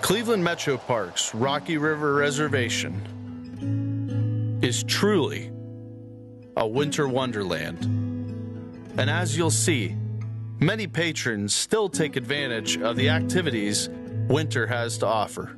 Cleveland Metroparks Rocky River Reservation is truly a winter wonderland. And as you'll see, many patrons still take advantage of the activities winter has to offer.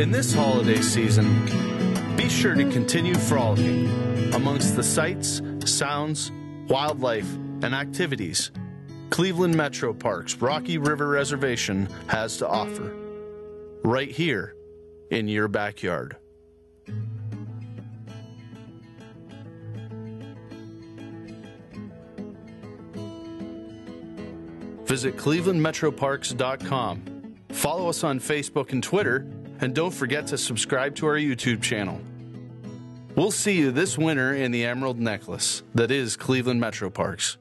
In this holiday season, be sure to continue frolicking amongst the sights, sounds, wildlife, and activities Cleveland Metroparks Rocky River Reservation has to offer. Right here in your backyard. Visit clevelandmetroparks.com. Follow us on Facebook and Twitter, and don't forget to subscribe to our YouTube channel. We'll see you this winter in the Emerald Necklace that is Cleveland Metroparks.